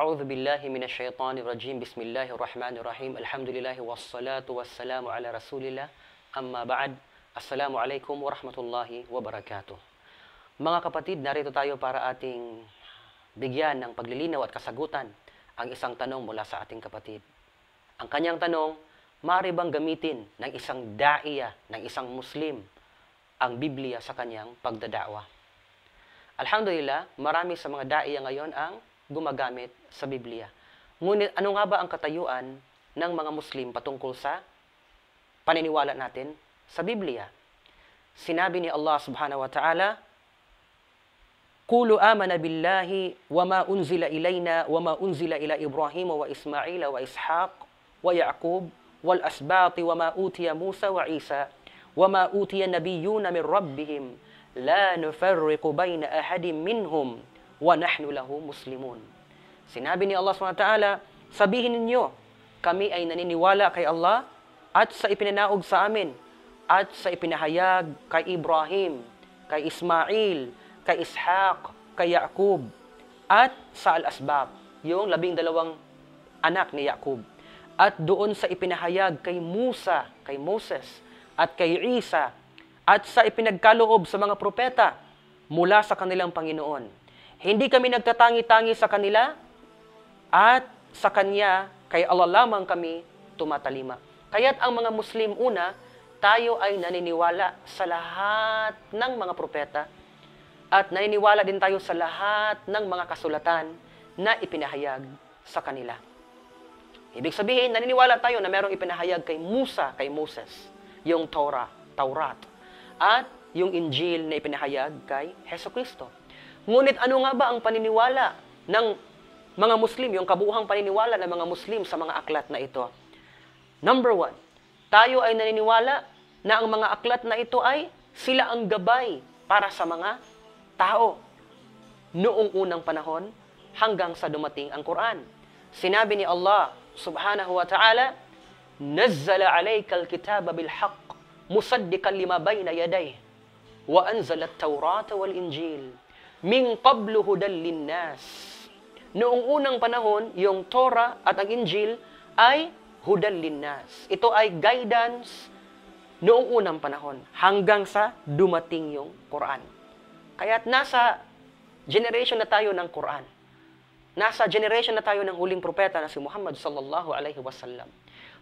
أعوذ بالله من الشيطان الرجيم بسم الله الرحمن الرحيم الحمد لله والصلاة والسلام على رسول الله أما بعد السلام عليكم ورحمة الله وبركاته Mga kapatid, narito tayo para ating bigyan ng paglilinaw at kasagutan ang isang tanong mula sa ating kapatid. Ang kanyang tanong, maaari bang gamitin ng isang daiya, ng isang Muslim, ang Biblia sa kanyang pagdadawa? Alhamdulillah, marami sa mga daiya ngayon ang gumagamit sa Biblia. Ngunit ano nga ba ang katayuan ng mga Muslim patungkol sa paniniwala natin sa Biblia? Sinabi ni Allah subhanahu wa ta'ala, Kulu amana billahi wa ma unzila ilayna wa ma unzila ila Ibrahim wa Ismail wa Ishaq wa Yaqub wal asbati wa ma utiya Musa wa Isa wa ma utiya nabiyuna min rabbihim la nufarriqu bayna ahadin minhum wa nahnu lahu muslimun. Sinabi ni Allah SWT, sabihin ninyo, kami ay naniniwala kay Allah at sa ipinanaog sa amin at sa ipinahayag kay Ibrahim, kay Ismail, kay Ishaq, kay Yaqub at sa Al-Asbab, yung labing dalawang anak ni Yaqub. At doon sa ipinahayag kay Musa, kay Moses, at kay Isa, at sa ipinagkaloob sa mga propeta mula sa kanilang Panginoon. Hindi kami nagtatangi-tangi sa kanila at sa Kanya, kay Allah lamang kami tumatalima. Kaya't ang mga Muslim una, tayo ay naniniwala sa lahat ng mga propeta at naniniwala din tayo sa lahat ng mga kasulatan na ipinahayag sa kanila. Ibig sabihin, naniniwala tayo na merong ipinahayag kay Musa, kay Moses, yung Torah, Taurat, at yung Injil na ipinahayag kay Heso Kristo. Ngunit ano nga ba ang paniniwala ng mga Muslim, yung kabuuhang paniniwala ng mga Muslim sa mga aklat na ito? Number one, tayo ay naniniwala na ang mga aklat na ito ay sila ang gabay para sa mga tao noong unang panahon hanggang sa dumating ang Quran. Sinabi ni Allah subhanahu wa ta'ala, Nazzala alayka al-kitaba bil-haq, musaddiqan lima bayna yaday, wa anzala at-taurata wal-injil, min qablu hudal linnas. Noong unang panahon, yung Torah at ang Injil ay hudal linnas. Ito ay guidance noong unang panahon hanggang sa dumating yung Quran. Kaya't nasa generation na tayo ng Quran. Nasa generation na tayo ng huling propeta na si Muhammad sallallahu alaihi wasallam.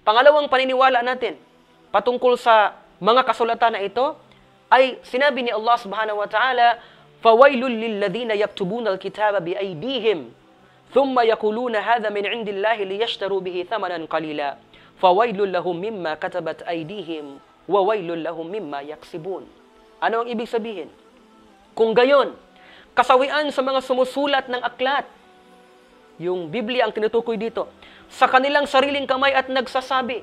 Pangalawang paniniwala natin patungkol sa mga kasulatan na ito ay sinabi ni Allah subhanahu wa ta'ala, فَوَيْلٌ لِلَّذِينَ يَكْتُبُونَ الْكِتَابَ بِأَيْدِيهِمْ ثُمَّ يَقُولُونَ هَذَا مِنْ عِنْدِ اللَّهِ لِيَشْتَرُوا بِهِ ثَمَنًا قَلِيلًا فَوَيْلٌ لَهُمْ مِمَّا كَتَبَتْ أَيْدِيهِمْ وَوَيْلٌ لَهُمْ مِمَّا يَكْسِبُونَ Ano ang ibig sabihin? Kung gayon, kasawian sa mga sumusulat ng aklat, yung Biblia ang tinutukoy dito, sa kanilang sariling kamay at nagsasabi,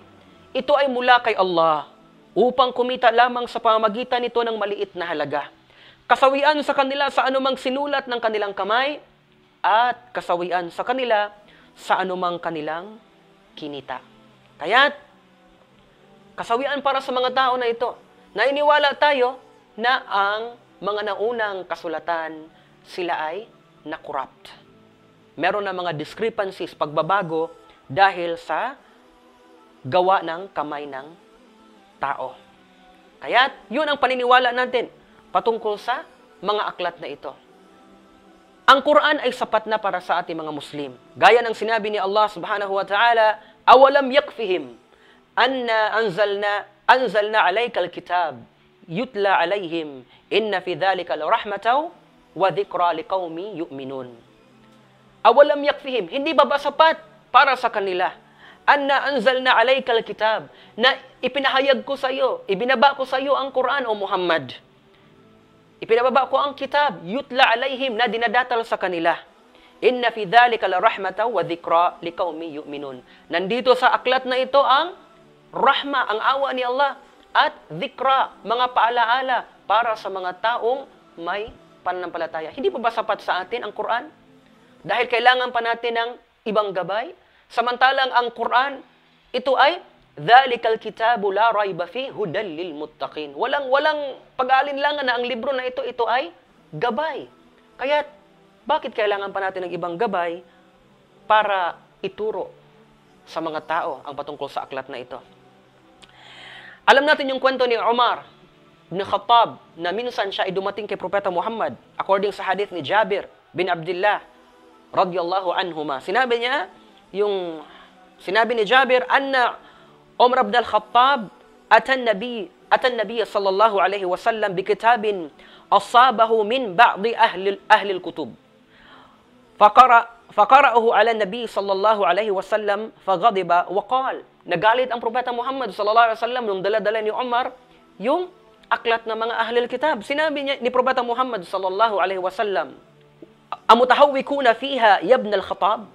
ito ay mula kay Allah upang kumita lamang sa pamamagitan nito ng maliit na halaga. Kasawian sa kanila sa anumang sinulat ng kanilang kamay at kasawian sa kanila sa anumang kanilang kinita. Kaya't, kasawian para sa mga tao na ito. Nainiwala tayo na ang mga naunang kasulatan, sila ay na-corrupt. Meron na mga discrepancies, pagbabago dahil sa gawa ng kamay ng tao. Kaya yun ang paniniwala natin patungkol sa mga aklat na ito. Ang Quran ay sapat na para sa ating mga Muslim. Gaya ng sinabi ni Allah subhanahu wa ta'ala, awalam yakfihim anna anzalna anzalna alaykal kitab yutla alayhim inna fi dhalika larahmataw wa dhikra liqaumi yu'minun. Awalam yakfihim, hindi ba ba sapat para sa kanila? Anna anzalna alaykal kitab, na ipinahayag ko sa iyo, ibinaba ko sa iyo ang Quran o Muhammad. Ipinababa ko ang kitab, yutla alayhim, na dinadatal sa kanila. Inna fi dhalika larahmataw wa dhikra liqaumi yu'minun. Nandito sa aklat na ito ang rahma, ang awa ni Allah at dhikra, mga paalaala para sa mga taong may pananampalataya. Hindi pa ba sapat sa atin ang Quran? Dahil kailangan pa natin ng ibang gabay. Samantalang ang Quran, ito ay Dhalikal kitabu la rayba fi hudal lil muttaqin. Walang walang pag-aalinlangan na ang libro na ito ito ay gabay. Kaya bakit kailangan pa natin ng ibang gabay para ituro sa mga tao ang patungkol sa aklat na ito. Alam natin yung kwento ni Umar ibn Khattab na minsan siya ay dumating kay Propeta Muhammad according sa hadith ni Jabir bin Abdullah radiyallahu anhuma. Sinabi niya yung sinabi ni Jabir anna عمر بن الخطاب أتى النبي أتى النبي صلى الله عليه وسلم بكتاب أصابه من بعض أهل أهل الكتب. فقرأ فقرأه على النبي صلى الله عليه وسلم فغضب وقال نقالت أمر بيت محمد صلى الله عليه وسلم يوم دل دلني عمر يوم أقلت من أهل الكتاب. سنابي نبر محمد صلى الله عليه وسلم. أمتهوكون فيها يا ابن الخطاب؟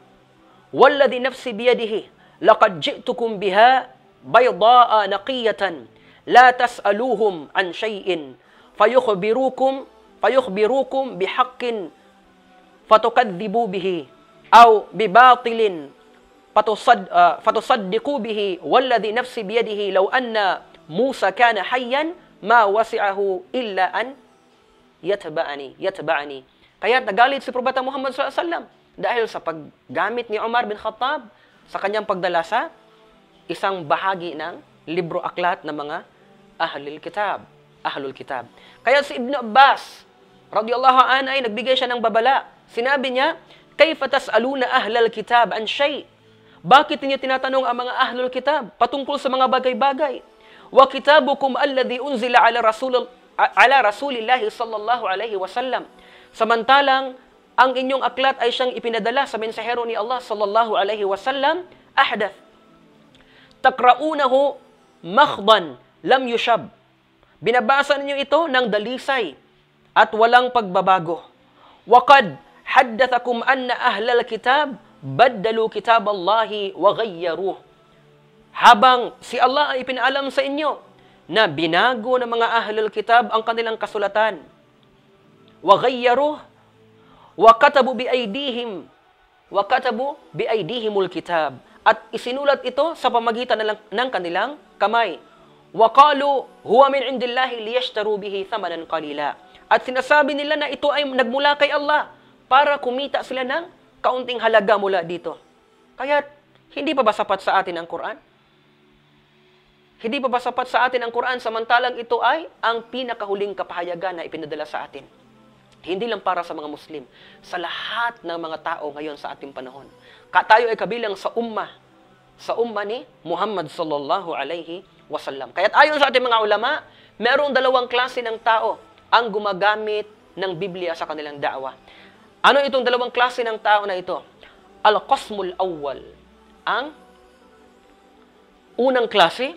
والذي نفسي بيده لقد جئتكم بها bayda'a naqiyatan la tas'aluhum an shay'in fayukhbirukum fayukhbirukum bihaqqin fatukadzibu bihi aw bibatilin fatusad uh, fatusaddiqu bihi walladhi nafsi biyadihi law anna Musa kana hayyan ma wasi'ahu illa an yatba'ani yatba'ani kaya nagalit si Propeta Muhammad sallallahu alaihi wasallam. Dahil sa paggamit ni Umar bin Khattab sa kanyang pagdala sa isang bahagi ng libro aklat ng mga ahlul kitab ahlul kitab kaya si Ibn Abbas radiyallahu an ay nagbigay siya ng babala sinabi niya Kayfa tas'aluna ahlal kitab an shay? Bakit niyo tinatanong ang mga ahlul kitab patungkol sa mga bagay-bagay? Wa kitabukum alladhi unzila ala rasul ala rasulillah sallallahu alaihi wasallam. Samantalang ang inyong aklat ay siyang ipinadala sa mensahero ni Allah sallallahu alaihi wasallam ahdath. Takraunahu makhdan lam yushab. Binabasa ninyo ito ng dalisay at walang pagbabago. Waqad haddathakum anna ahlal kitab baddalu kitab Allahi wa ghayyaruh. Habang si Allah ay pinaalam sa inyo na binago ng mga ahlul kitab ang kanilang kasulatan. Wa ghayyaruh wa katabu bi aydihim wa katabu bi aydihimul kitab at isinulat ito sa pamagitan ng kanilang kamay. Qalu huwa min indillahi liyashtaru bihi thamanan qalila. At sinasabi nila na ito ay nagmula kay Allah para kumita sila ng kaunting halaga mula dito. Kaya, hindi pa ba sapat sa atin ang Quran? Hindi pa ba sapat sa atin ang Quran samantalang ito ay ang pinakahuling kapahayagan na ipinadala sa atin? Hindi lang para sa mga Muslim, sa lahat ng mga tao ngayon sa ating panahon. Tayo ay kabilang sa umma, sa umma ni Muhammad sallallahu alaihi wasallam. Kaya ayon sa ating mga ulama, merong dalawang klase ng tao ang gumagamit ng Biblia sa kanilang da'wa. Ano itong dalawang klase ng tao na ito? Al-qasmul awwal. Ang unang klase,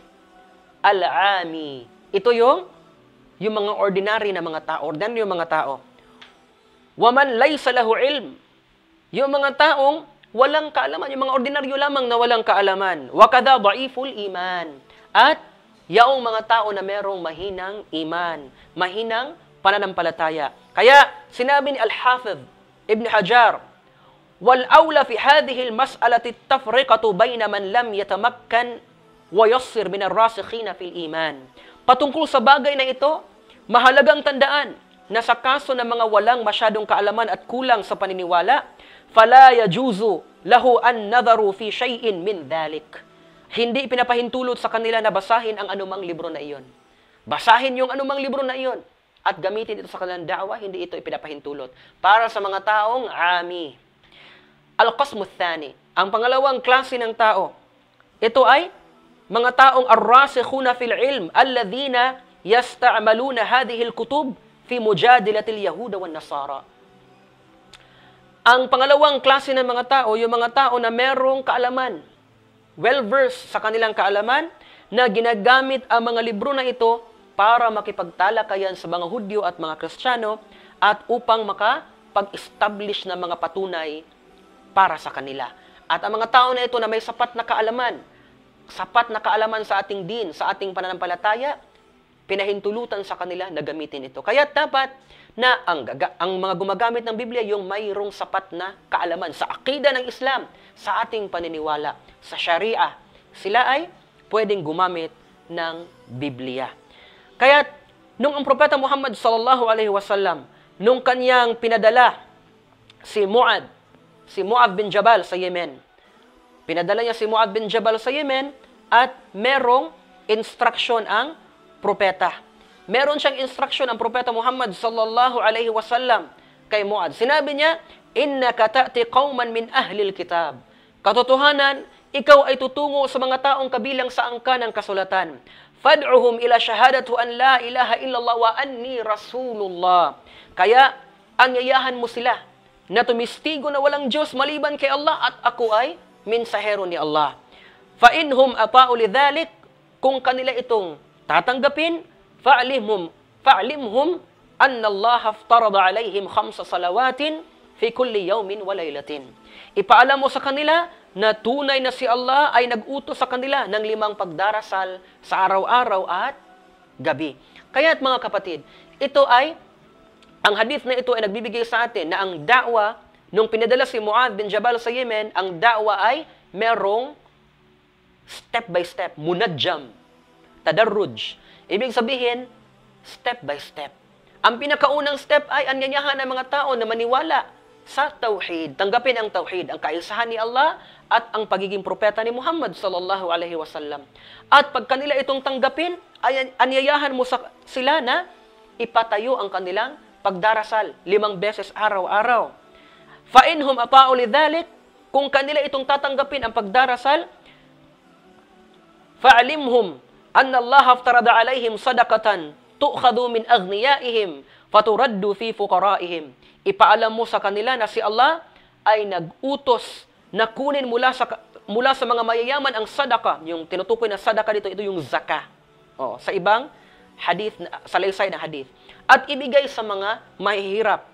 al-ami. Ito yung yung mga ordinary na mga tao, ordinary yung mga tao. Waman laysa lahu ilm. Yung mga taong walang kaalaman, yung mga ordinaryo lamang na walang kaalaman. Wakada da'iful iman. At yaong mga tao na merong mahinang iman, mahinang pananampalataya. Kaya sinabi ni Al-Hafidh Ibn Hajar, wal aula fi hadhihi al-mas'alati at-tafriqatu bayna man lam yatamakkan wa yassir min ar-rasikhina fil iman. Patungkol sa bagay na ito, mahalagang tandaan na sa kaso ng mga walang masyadong kaalaman at kulang sa paniniwala, fala yajuzu lahu an nadharu fi shay'in min dhalik. Hindi pinapahintulot sa kanila na basahin ang anumang libro na iyon. Basahin yung anumang libro na iyon at gamitin ito sa kanilang da'wa, hindi ito ipinapahintulot. Para sa mga taong ami. Al-qasmu thani. Ang pangalawang klase ng tao, ito ay mga taong arrasikhuna fil ilm, alladhina yasta'maluna hadhihi al-kutub fi mujadilati al-yahuda wan nasara. Ang pangalawang klase ng mga tao, yung mga tao na merong kaalaman, well-versed sa kanilang kaalaman, na ginagamit ang mga libro na ito para makipagtalakayan sa mga Hudyo at mga Kristiyano at upang makapag-establish ng mga patunay para sa kanila. At ang mga tao na ito na may sapat na kaalaman, sapat na kaalaman sa ating din, sa ating pananampalataya, pinahintulutan sa kanila na gamitin ito. Kaya dapat na ang, ang mga gumagamit ng Biblia yung mayroong sapat na kaalaman sa akida ng Islam, sa ating paniniwala, sa Sharia. Sila ay pwedeng gumamit ng Biblia. Kaya nung ang propeta Muhammad sallallahu alaihi wasallam nung kanyang pinadala si Muad si Mu'adh bin Jabal sa Yemen. Pinadala niya si Mu'adh bin Jabal sa Yemen at merong instruction ang propeta. Meron siyang instruction ang propeta Muhammad sallallahu alaihi wasallam kay Mu'adh. Sinabi niya, "Innaka ta'ti qauman min ahlil kitab." Katotohanan, ikaw ay tutungo sa mga taong kabilang sa angka ng kasulatan. Fad'uhum ila shahadatu an la ilaha illallah wa anni rasulullah. Kaya, anyayahan mo sila na tumistigo na walang Diyos maliban kay Allah at ako ay mensahero ni Allah. Fa inhum ata'u lidhalik, kung kanila itong tatanggapin, fa'limhum fa'limhum anna Allah aftarada alaihim khamsa salawatin fi kulli yawmin wa laylatin. Ipaalam mo sa kanila na tunay na si Allah ay nag-utos sa kanila ng limang pagdarasal sa araw-araw at gabi. Kaya't mga kapatid, ito ay ang hadith na ito ay nagbibigay sa atin na ang da'wa nung pinadala si Mu'adh bin Jabal sa Yemen, ang da'wa ay merong step by step, munadjam, tadarruj. Ibig sabihin, step by step. Ang pinakaunang step ay anyanyahan ng mga tao na maniwala sa tauhid, tanggapin ang tauhid, ang kaisahan ni Allah at ang pagiging propeta ni Muhammad sallallahu alaihi wasallam. At pag kanila itong tanggapin, ay anyayahan mo sa, sila na ipatayo ang kanilang pagdarasal limang beses araw-araw. Fa inhum ata'u lidhalik, kung kanila itong tatanggapin ang pagdarasal, fa'alimhum anna Allah aftarada alaihim sadaqatan tu'khadhu min aghniyaihim faturaddu fi fuqaraihim. Ipaalam mo sa kanila na si Allah ay nag-utos na kunin mula sa mula sa mga mayayaman ang sadaka. Yung tinutukoy na sadaka dito, ito yung zaka. Oh, sa ibang hadith, sa laysay na hadith. At ibigay sa mga mahihirap.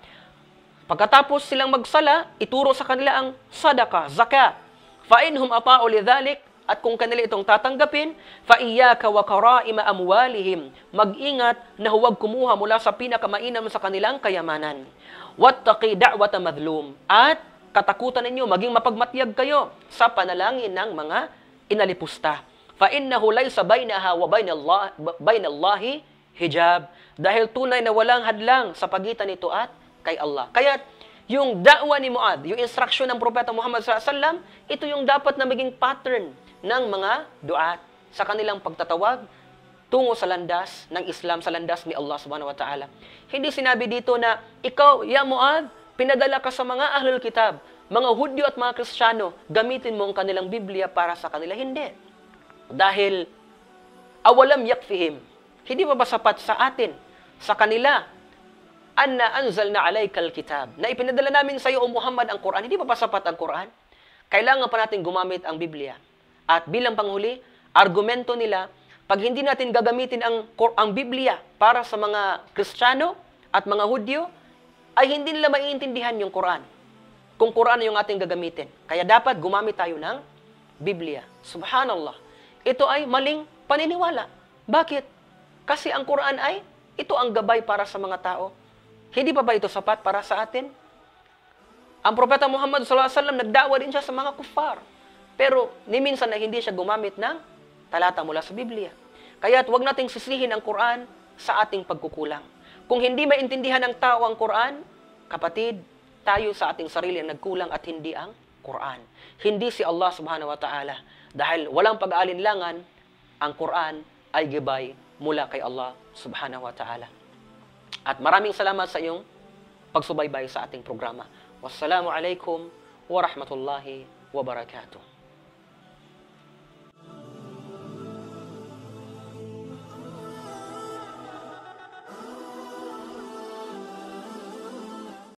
Pagkatapos silang magsala, ituro sa kanila ang sadaka, zaka. Fa'inhum ata'u lidhalik, at kung kanila itong tatanggapin, فَإِيَّاكَ وَكَرَائِمَ أَمْوَالِهِمْ Mag-ingat na huwag kumuha mula sa pinakamainam sa kanilang kayamanan. وَاتَّقِي دَعْوَةَ مَذْلُومٍ At katakutan ninyo, maging mapagmatyag kayo sa panalangin ng mga inalipusta. فَإِنَّهُ لَيْسَ بَيْنَهَا وَبَيْنَ اللَّهِ, بَيْنَ اللَّهِ hijab. Dahil tunay na walang hadlang sa pagitan nito at kay Allah. Kaya yung da'wa ni Muad, yung instruction ng Propeta Muhammad SAW, ito yung dapat na maging pattern ng mga duat sa kanilang pagtatawag tungo sa landas ng Islam, sa landas ni Allah subhanahu wa ta'ala. Hindi sinabi dito na, ikaw, ya Muad, pinadala ka sa mga ahlul kitab, mga Hudyo at mga Kristiyano, gamitin mo ang kanilang Biblia para sa kanila. Hindi. Dahil, awalam yakfihim, hindi pa ba sapat sa atin, sa kanila, anna anzalna alayka kitab na ipinadala namin sa iyo o Muhammad ang Quran, hindi pa ba sapat ang Quran? Kailangan pa natin gumamit ang Biblia. At bilang panghuli, argumento nila, pag hindi natin gagamitin ang, ang Biblia para sa mga Kristiyano at mga Hudyo, ay hindi nila maiintindihan yung Quran. Kung Quran yung ating gagamitin. Kaya dapat gumamit tayo ng Biblia. Subhanallah. Ito ay maling paniniwala. Bakit? Kasi ang Quran ay, ito ang gabay para sa mga tao. Hindi pa ba ito sapat para sa atin? Ang Propeta Muhammad SAW, nagdawa din siya sa mga kufar. Pero ni minsan na hindi siya gumamit ng talata mula sa Biblia. Kaya huwag nating sisihin ang Quran sa ating pagkukulang. Kung hindi maintindihan ng tao ang Quran, kapatid, tayo sa ating sarili ang nagkulang at hindi ang Quran. Hindi si Allah subhanahu wa ta'ala. Dahil walang pag-aalinlangan, ang Quran ay gabay mula kay Allah subhanahu wa ta'ala. At maraming salamat sa iyong pagsubaybay sa ating programa. Wassalamu alaikum wa rahmatullahi wa barakatuh.